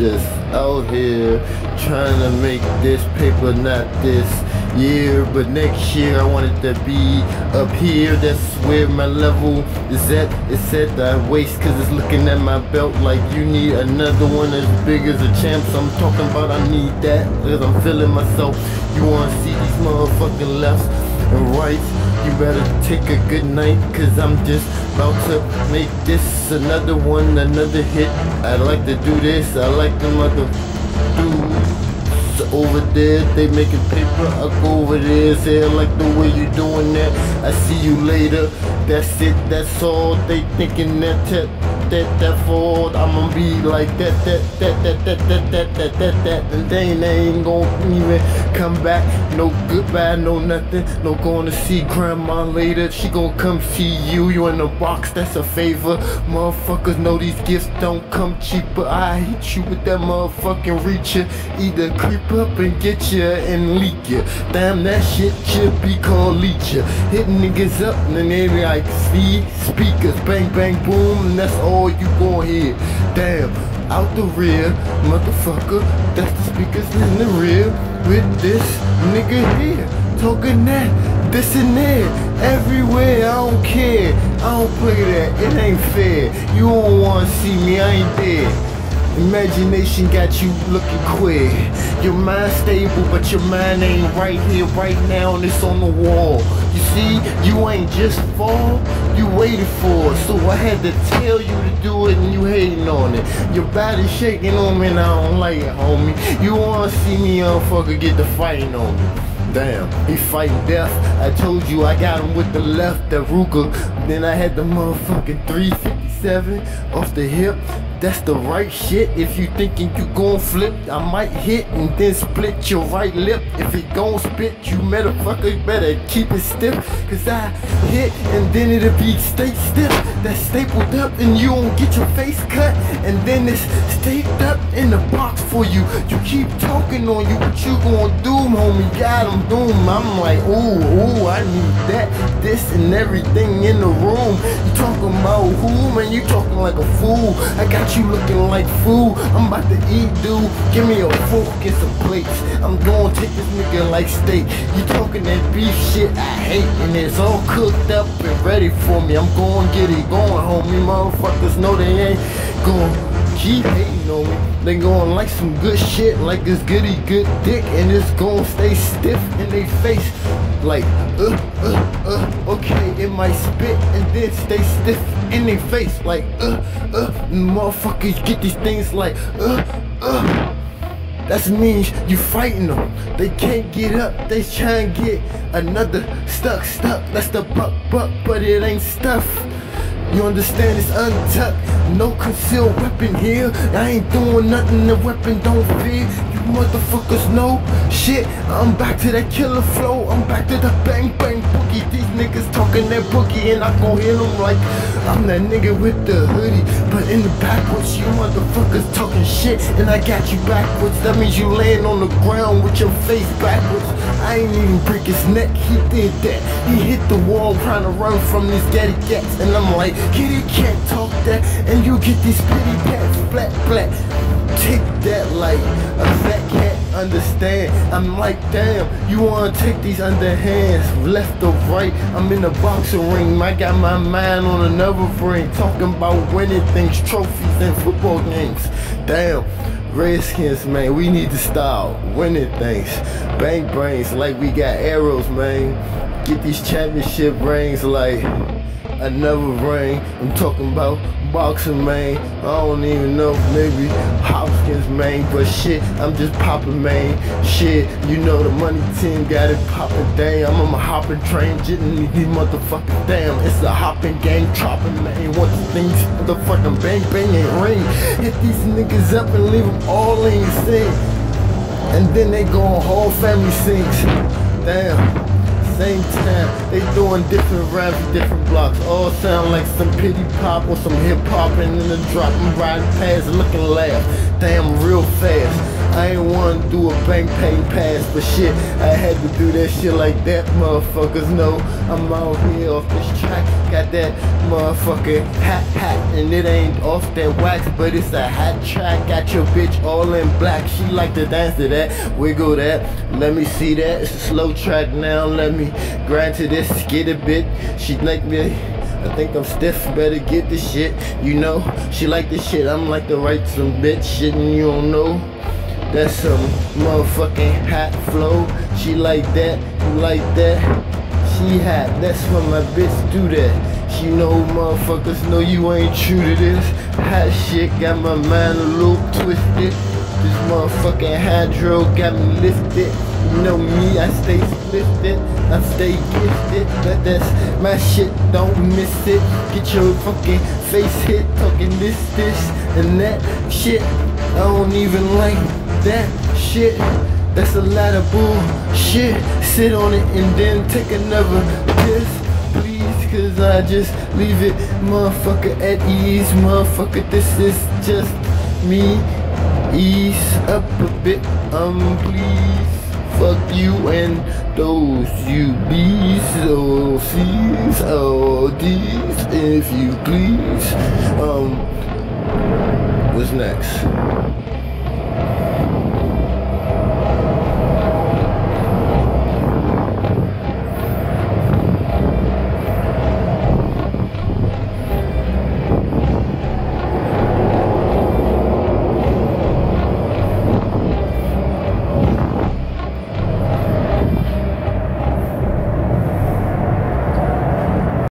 just out here trying to make this paper, not this year, but next year I wanted to be up here. That's where my level is at. It's at the waist, cause it's looking at my belt like you need another one as big as a champ. So I'm talking about I need that, cause I'm feeling myself. You wanna see these motherfucking lefts and rights? You better take a good night, cause I'm just about to make this another one, another hit. I like to do this, I like the mother dudes over there, they making paper. I go over there, say I like the way you doing that. I see you later. That's it, that's all. They thinking that that that that for I'ma be like that that that that that that that that that that and they ain't gonna even come back. No goodbye, no nothing. No going to see grandma later. She gonna come see you. You in the box, that's a favor. Motherfuckers know these gifts don't come cheap, but I hit you with that motherfucking reacher. Either creep up and get you and leak you. Damn, that shit should be called leech ya. Hit niggas up and then they like see speakers, bang bang boom, and that's all you gon' hear. Damn, out the rear, motherfucker, that's the speakers in the rear with this nigga here. Talking that, this and that, everywhere, I don't care. I don't play that, it ain't fair. You don't wanna see me, I ain't there. Imagination got you looking queer. Your mind stable, but your mind ain't right here, right now, and it's on the wall. You see, you ain't just fall, you waited for it. So I had to tell you to do it, and you hating on it. Your body shaking on me, and I don't like it, homie. You wanna see me, young fucker, get the fighting on me. Damn, he fighting death. I told you I got him with the left, the Ruger. Then I had the motherfucking 357 off the hip. That's the right shit. If you thinking you gon' flip, I might hit and then split your right lip. If it gon' spit, you motherfucker better keep it stiff. Cause I hit and then it'll be stay stiff. That's stapled up and you won't get your face cut. And then it's staped up in the box for you. You keep talking on you, what you gon' do, homie? Got him doom. I'm like, ooh, ooh, I need that, this and everything in the room. You talking about who, man? You talking like a fool. I got you looking like food. I'm about to eat, dude. Give me a fork and some plates. I'm gonna take this nigga like steak. You talking that beef shit I hate, and it's all cooked up and ready for me. I'm gonna get it going, homie. Motherfuckers know they ain't gonna keep hating on me. They going like some good shit, like this goody good dick, and it's gonna stay stiff in their face. Like, uh, uh, uh, okay, it might spit and then stay stiff in their face. Like, uh, uh, motherfuckers get these things like, uh, uh. That means you fighting them. They can't get up. They trying to get another stuck, stuck. That's the buck, buck, but it ain't stuff. You understand it's untucked, no concealed weapon here. I ain't doing nothing, the weapon don't fear. You motherfuckers know shit. I'm back to that killer flow. I'm back to the bang bang boogie. Niggas talking that boogie, and I gon' hear them like I'm that nigga with the hoodie. But in the backwards, you motherfuckers talking shit, and I got you backwards. That means you laying on the ground with your face backwards. I ain't even break his neck, he did that. He hit the wall trying to run from these gaddy gats, and I'm like, kitty can't talk that, and you get these pity pats, flat, flat. Take that like a fat cat understand. I'm like, damn, you wanna take these underhands, left or right. I'm in the boxing ring, I got my mind on another ring, talking about winning things, trophies, and football games. Damn. Redskins, man, we need to start winning things. Bang brains like we got arrows, man. Get these championship rings like another ring. I'm talking about boxing, man. I don't even know, maybe Hopkins, man. But shit, I'm just popping, man. Shit, you know the money team got it popping. Damn, I'm on my hopping train, jitting these motherfuckers. Damn, it's a hopping gang, chopping, man. Once things motherfucking bang, bang, and ring. Hit these niggas up and leave them all in your sing. And then they go on whole family sings. Damn same time. They doing different raps, different blocks. All sound like some pity pop or some hip hop and then the drop. I'm riding past looking laugh. Damn real fast. I ain't wanna do a bang bang pass, but shit, I had to do that shit like that. Motherfuckers know I'm out here off this track. Got that motherfucking hat hat, and it ain't off that wax, but it's a hat track. Got your bitch all in black. She like to dance to that, wiggle that. Let me see that. It's a slow track now. Let me grind to this, get a bit. She like me. I think I'm stiff, better get this shit. You know, she like this shit. I'm like to write some bitch shit and you don't know. That's some motherfucking hot flow. She like that, you like that. She hot, that's why my bitch do that. She know motherfuckers know you ain't true to this. Hot shit got my mind a little twisted. This motherfucking hydro got me lifted. You know me, I stay lifted. I stay gifted. But that's my shit, don't miss it. Get your fucking face hit. Talking this, this, and that shit. I don't even like that shit. That's a lot of bullshit. Sit on it and then take another piss. Please, cause I just leave it, motherfucker, at ease. Motherfucker, this is just me ease up a bit, um, please. Fuck you and those you bees, oh, C's, oh, D's, if you please. Um, what's next?